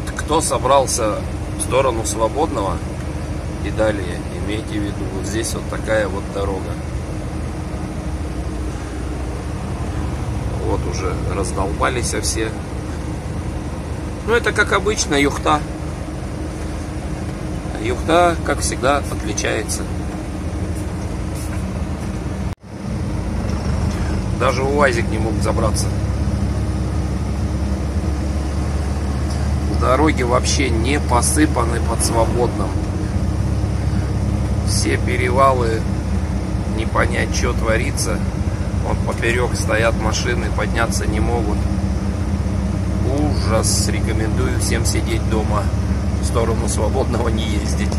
Вот кто собрался в сторону свободного и далее, имейте в виду, вот здесь вот такая вот дорога. Вот уже раздолбались все. Ну это как обычно юхта. Юхта, как всегда, отличается. Даже УАЗик не мог забраться. Дороги вообще не посыпаны под свободным. Все перевалы, не понять, что творится. Вот поперек стоят машины, подняться не могут. Ужас. Рекомендую всем сидеть дома. В сторону свободного не ездить.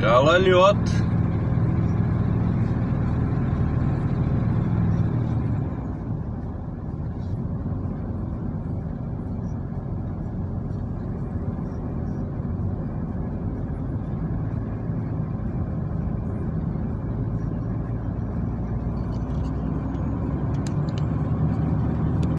Гололед.